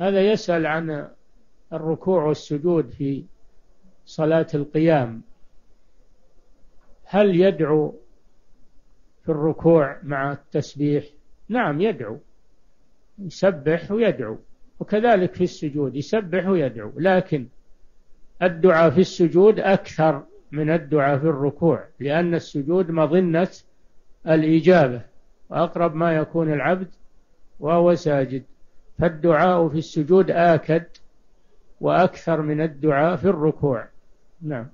هذا يسأل عن الركوع والسجود في صلاة القيام. هل يدعو في الركوع مع التسبيح؟ نعم يدعو. يسبح ويدعو وكذلك في السجود يسبح ويدعو. لكن الدعاء في السجود أكثر من الدعاء في الركوع لأن السجود مظنة الإجابة وأقرب ما يكون العبد وهو ساجد. فالدعاء في السجود آكد وأكثر من الدعاء في الركوع. نعم.